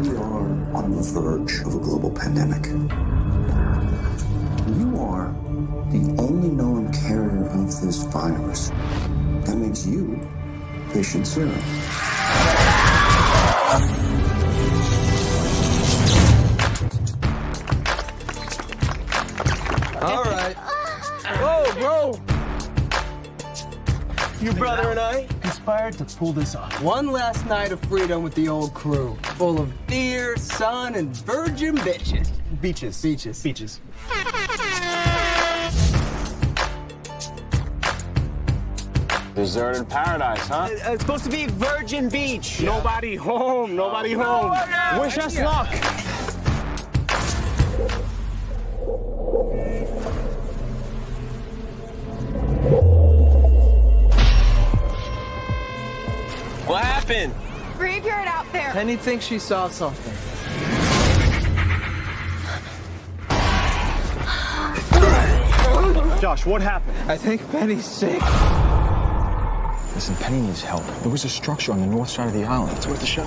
We are on the verge of a global pandemic. You are the only known carrier of this virus. That makes you patient zero. All right. Whoa, bro. Your brother and I conspired to pull this off. One last night of freedom with the old crew, full of beer, sun, and virgin bitches. Beaches. Beaches. Beaches. Deserted paradise, huh? Uh, it's supposed to be Virgin Beach. Nobody home, nobody home. Wish us luck. What happened? Graveyard out there. Penny thinks she saw something. Josh, what happened? I think Penny's sick. Listen, Penny needs help. There was a structure on the north side of the island. It's worth a shot.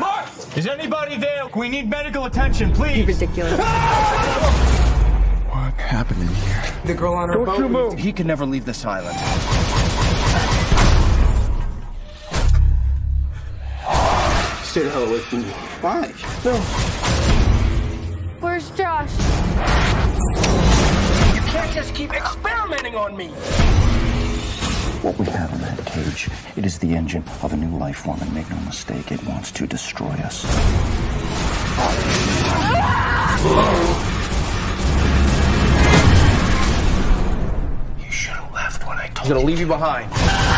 Mark! Is anybody there? We need medical attention, please. Ridiculous. What happened in here? The girl on her Don't boat. you move. He can never leave this island. Stay the hell away from me. Why? Where's Josh? You can't just keep experimenting on me. What we have in that cage, it is the engine of a new life form, and make no mistake, it wants to destroy us. You should have left when I told you. He's gonna leave you behind.